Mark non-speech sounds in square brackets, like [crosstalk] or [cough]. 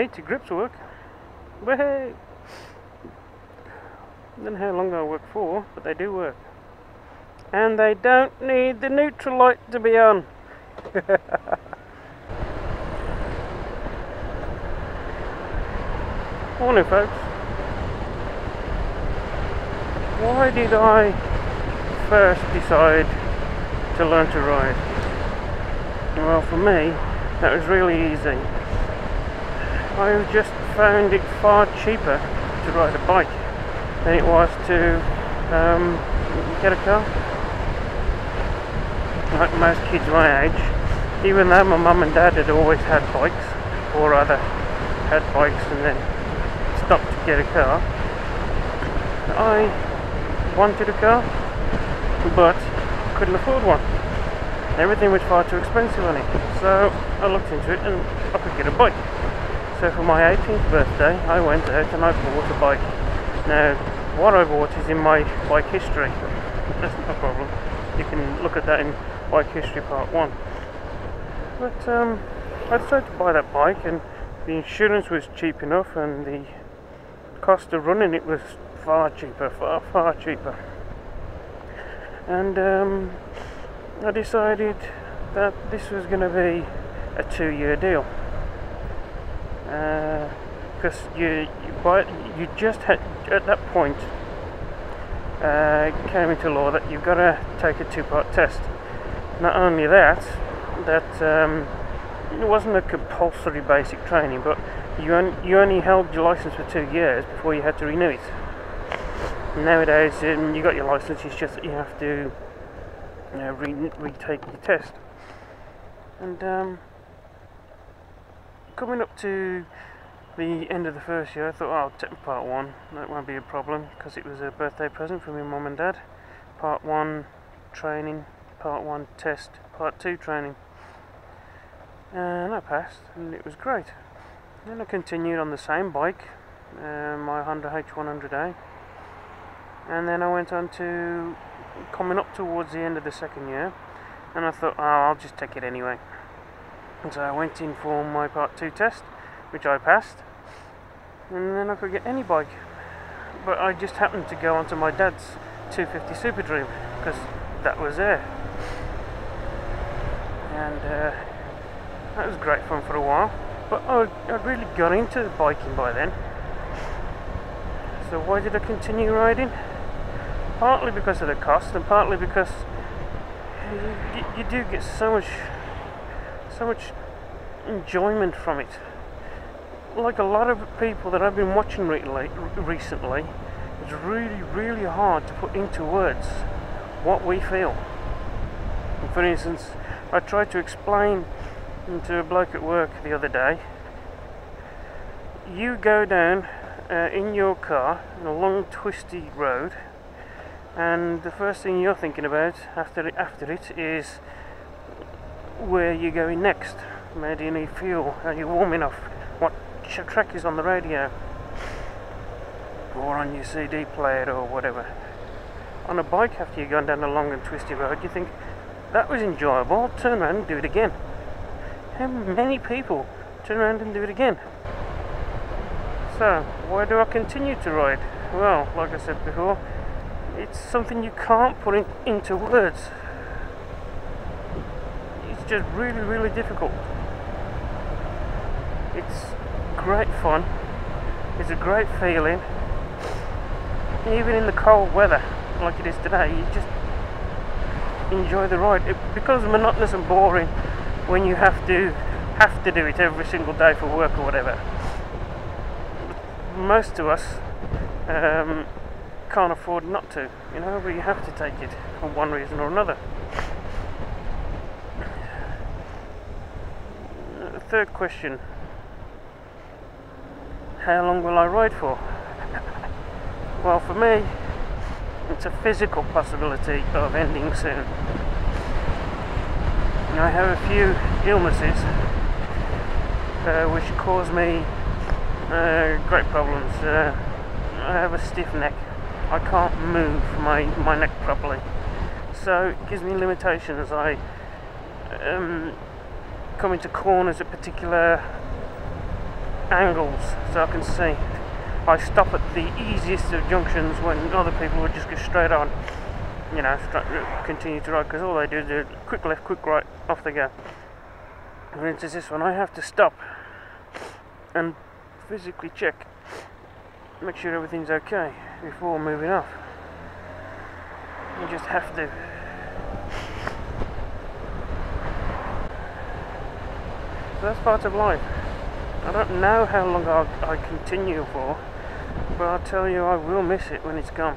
My heated grips work. Way. I don't know how long they'll work for, but they do work. And they don't need the neutral light to be on. [laughs] Morning, folks. Why did I first decide to learn to ride? Well, for me, that was really easy. I just found it far cheaper to ride a bike than it was to um, get a car. Like most kids my age, even though my mum and dad had always had bikes, or rather had bikes and then stopped to get a car, I wanted a car, but couldn't afford one. Everything was far too expensive on it, so I looked into it and I could get a bike. So for my 18th birthday, I went out and I bought a bike. Now, what I bought is in my bike history. That's no problem. You can look at that in bike history part one. But um, I decided to buy that bike, and the insurance was cheap enough, and the cost of running it was far cheaper, far far cheaper. And um, I decided that this was going to be a two-year deal because uh, you you, you just had at that point uh, came into law that you've got to take a two-part test. Not only that, that um, it wasn't a compulsory basic training, but you on, you only held your license for two years before you had to renew it. Nowadays, um, you got your license; it's just that you have to you know, re- retake your test. And um, coming up to the end of the first year, I thought, oh, I'll take part one. That won't be a problem because it was a birthday present from my mum and dad. Part one training, part one test, part two training. And I passed, and it was great. Then I continued on the same bike, uh, my Honda H100A. And then I went on to coming up towards the end of the second year, and I thought, oh, I'll just take it anyway. And so I went in for my part two test, which I passed, and then I could get any bike. But I just happened to go onto my dad's 250 Super Dream because that was there, and uh, that was great fun for a while. But I, I really got into biking by then. So why did I continue riding? Partly because of the cost, and partly because you, you do get so much so much enjoyment from it. Like a lot of people that I've been watching recently, it's really, really hard to put into words what we feel. And for instance, I tried to explain to a bloke at work the other day. You go down uh, in your car in a long, twisty road, and the first thing you're thinking about after after it is where are you're going next. Where do you need fuel? Are you warm enough? What track is on the radio? Or on your CD player or whatever. On a bike, after you've gone down a long and twisty road, you think, that was enjoyable, turn around and do it again. How many people turn around and do it again? So, why do I continue to ride? Well, like I said before, it's something you can't put in, into words just really, really difficult. It's great fun. It's a great feeling. Even in the cold weather, like it is today, you just enjoy the ride. It becomes monotonous and boring when you have to have to do it every single day for work or whatever. Most of us um, can't afford not to, you know, but you have to take it for one reason or another. Third question How long will I ride for? [laughs] well, for me, it's a physical possibility of ending soon. I have a few illnesses uh, which cause me uh, great problems. Uh, I have a stiff neck. I can't move my, my neck properly. So it gives me limitations. I um, come into corners at particular angles so I can see. I stop at the easiest of junctions when other people would just go straight on. You know, continue to ride because all they do is do quick left, quick right, off they go. For instance, this one, I have to stop and physically check, make sure everything's okay before moving off. You just have to. That's part of life. I don't know how long I'll, I continue for, but I'll tell you I will miss it when it's gone.